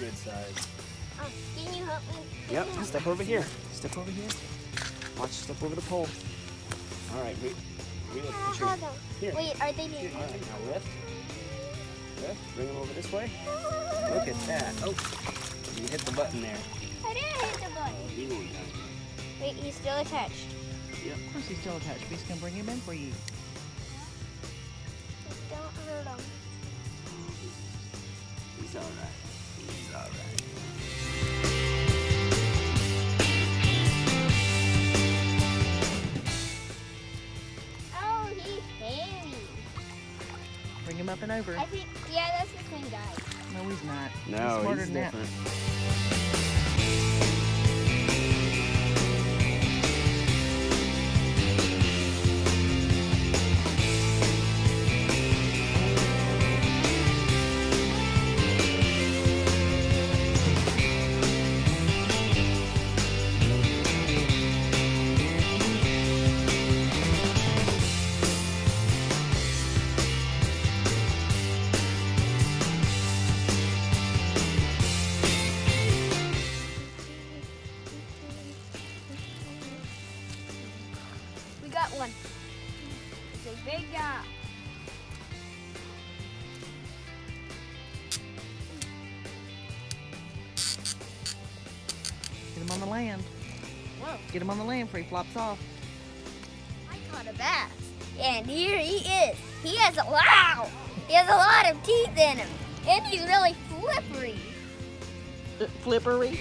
good size. Uh, can you help me? Yep, step over here. Step over here. Watch, step over the pole. All right, wait. Wait, look, put your- hold on. Here. Wait, are they near? All right, now lift. Lift, bring them over this way. Look at that. Oh, you hit the button there. I didn't hit the button. You know what Wait, he's still attached. Yeah, Of course he's still attached. We're just gonna bring him in for you. Don't hurt him. He's all right. He's all right. Oh, he's hairy. Bring him up and over. I think, yeah, that's the same guy. No, he's not. No, he's smarter he's than that. different. We got one. It's a big guy. Get him on the land. Whoa. Get him on the land before he flops off. I caught a bass. And here he is. He has a wow. He has a lot of teeth in him. And he's really flippery. Uh, flippery.